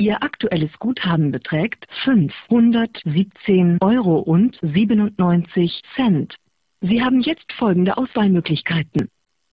Ihr aktuelles Guthaben beträgt 517 Euro und 97 Cent. Sie haben jetzt folgende Auswahlmöglichkeiten.